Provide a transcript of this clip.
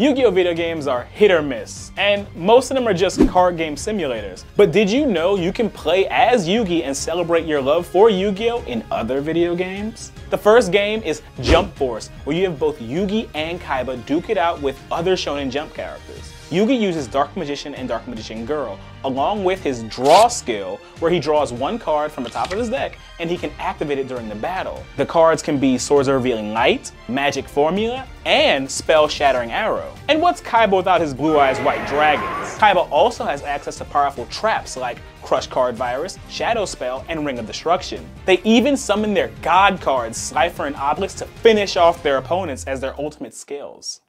Yu-Gi-Oh! video games are hit or miss, and most of them are just card game simulators. But did you know you can play as Yugi and celebrate your love for Yu-Gi-Oh! in other video games? The first game is Jump Force, where you have both Yugi and Kaiba duke it out with other Shonen Jump characters. Yugi uses Dark Magician and Dark Magician Girl, along with his draw skill, where he draws one card from the top of his deck and he can activate it during the battle. The cards can be Swords of Revealing Light, Magic Formula, and Spell Shattering Arrow. And what's Kaiba without his Blue Eyes White Dragons? Kaiba also has access to powerful traps like Crush Card Virus, Shadow Spell, and Ring of Destruction. They even summon their God cards, Slifer and Obelisk, to finish off their opponents as their ultimate skills.